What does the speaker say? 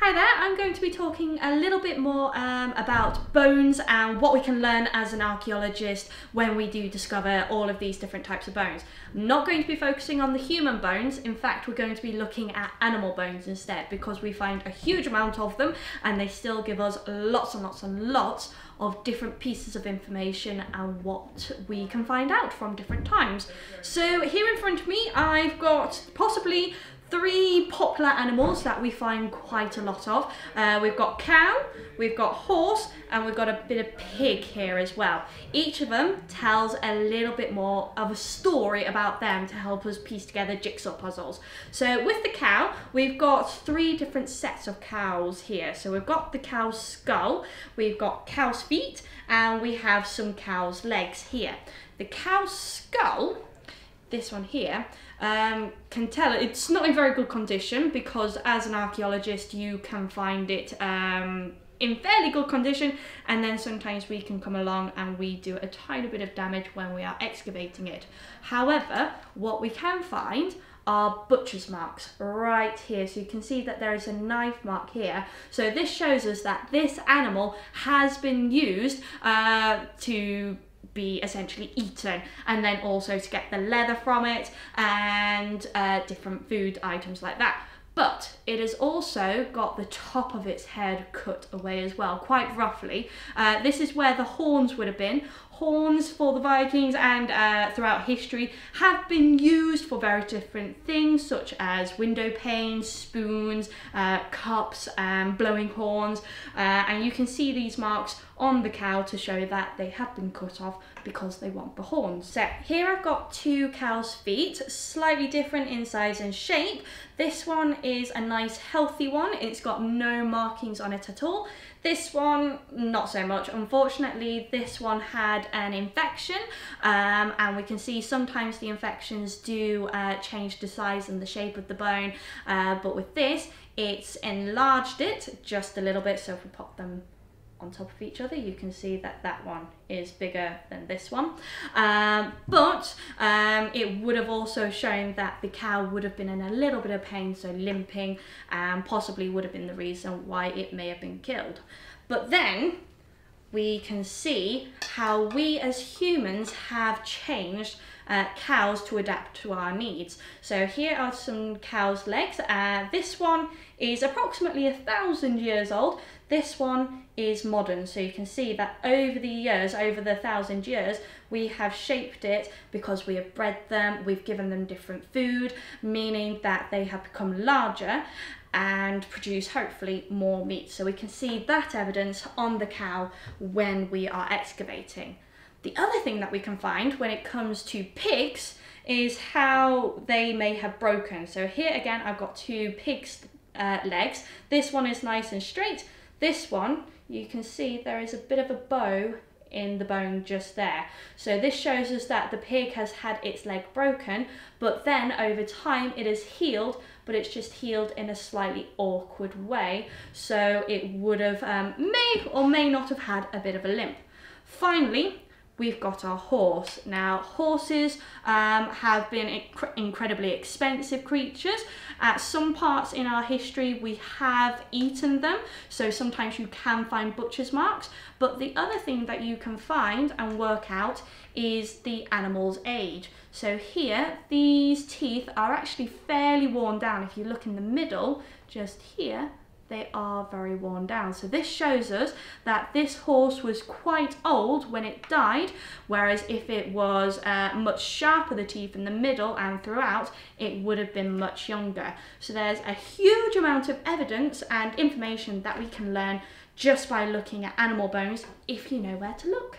Hi there, I'm going to be talking a little bit more um, about bones and what we can learn as an archaeologist when we do discover all of these different types of bones. I'm not going to be focusing on the human bones, in fact we're going to be looking at animal bones instead because we find a huge amount of them and they still give us lots and lots and lots of different pieces of information and what we can find out from different times. So here in front of me I've got possibly three popular animals that we find quite a lot of. Uh, we've got cow, we've got horse, and we've got a bit of pig here as well. Each of them tells a little bit more of a story about them to help us piece together jigsaw puzzles. So with the cow, we've got three different sets of cows here. So we've got the cow's skull, we've got cow's feet, and we have some cow's legs here. The cow's skull this one here, um, can tell it's not in very good condition because as an archaeologist you can find it um, in fairly good condition and then sometimes we can come along and we do a tiny bit of damage when we are excavating it. However, what we can find are butcher's marks right here. So you can see that there is a knife mark here. So this shows us that this animal has been used uh, to be essentially eaten and then also to get the leather from it and uh, different food items like that but it has also got the top of its head cut away as well, quite roughly. Uh, this is where the horns would have been. Horns for the Vikings and uh, throughout history have been used for very different things such as window panes, spoons, uh, cups, and blowing horns. Uh, and you can see these marks on the cow to show that they have been cut off because they want the horns. So here I've got two cow's feet, slightly different in size and shape. This one is a nice healthy one. It's got no markings on it at all. This one, not so much. Unfortunately, this one had an infection um, and we can see sometimes the infections do uh, change the size and the shape of the bone. Uh, but with this, it's enlarged it just a little bit. So if we pop them on top of each other you can see that that one is bigger than this one um, but um, it would have also shown that the cow would have been in a little bit of pain so limping and possibly would have been the reason why it may have been killed but then we can see how we as humans have changed uh, cows to adapt to our needs. So here are some cow's legs. Uh, this one is approximately a thousand years old. This one is modern, so you can see that over the years, over the thousand years, we have shaped it because we have bred them, we've given them different food, meaning that they have become larger and produce hopefully more meat. So we can see that evidence on the cow when we are excavating. The other thing that we can find when it comes to pigs is how they may have broken. So here again, I've got two pigs uh, legs. This one is nice and straight. This one, you can see there is a bit of a bow in the bone just there. So this shows us that the pig has had its leg broken, but then over time it has healed, but it's just healed in a slightly awkward way. So it would have, um, may or may not have had a bit of a limp. Finally, we've got our horse. Now, horses um, have been inc incredibly expensive creatures. At some parts in our history, we have eaten them, so sometimes you can find butcher's marks. But the other thing that you can find and work out is the animal's age. So here, these teeth are actually fairly worn down. If you look in the middle, just here, they are very worn down. So this shows us that this horse was quite old when it died, whereas if it was uh, much sharper the teeth in the middle and throughout, it would have been much younger. So there's a huge amount of evidence and information that we can learn just by looking at animal bones if you know where to look.